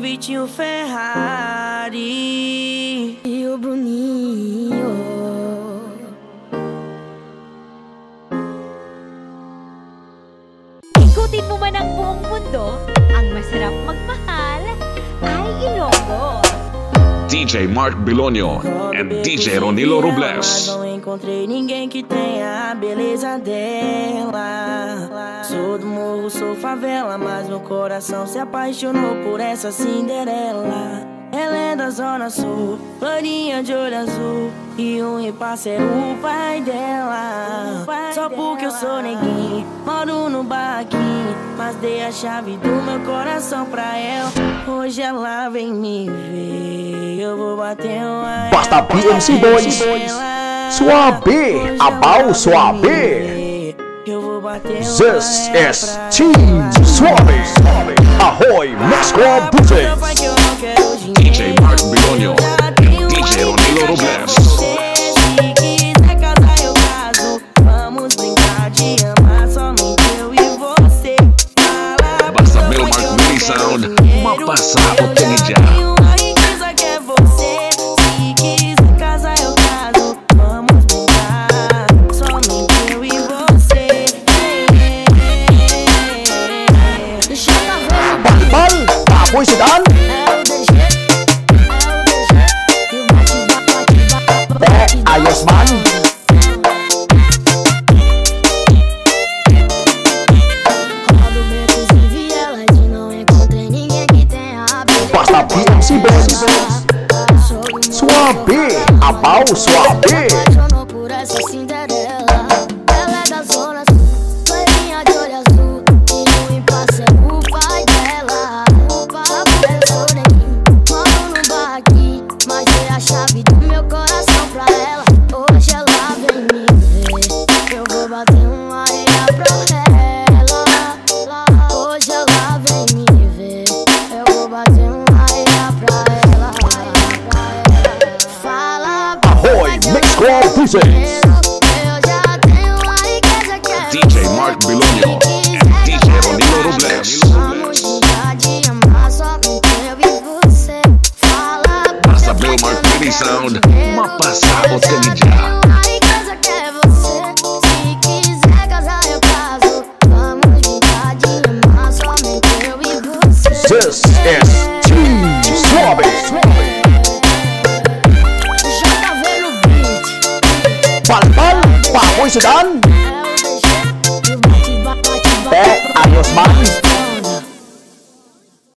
Vitinho Ferrari e o Bruninho. Ikutin mo man ang buong mundo, ang masarap magmahal ay Ilonggo. DJ Mark Bilonio and DJ Ronilo Mas Robles. não encontrei ninguém que tenha a beleza dela. Sou do morro, sou favela, mas meu coração se apaixonou por essa Cinderela. Ela é da zona sul, loirinha de olho azul E o impasse é o pai dela Só porque eu sou neguinho, moro no barraquinho Mas dei a chave do meu coração pra ela Hoje ela vem me ver Eu vou bater uma Basta BMC Boys. Suave, abau suave. Eu vou bater This is Team Suave. Ahoy, Mix Club Sound, uma passada Eu tem já já. tenho uma Apaixonou por essa Cinderela. Ela é de olho azul. E impasse é dela. Mas a chave do meu coração pra ela. Hoje ela vem me ver. Eu vou bater uma areia pra ela. Club DJs. eu já tenho uma riqueza que é DJ você. Mark Bilonio and DJ quiser Ronilo Robles. Vamos brincar de amar somente eu e você. Fala Basta phản bân bảo ngôi sự đan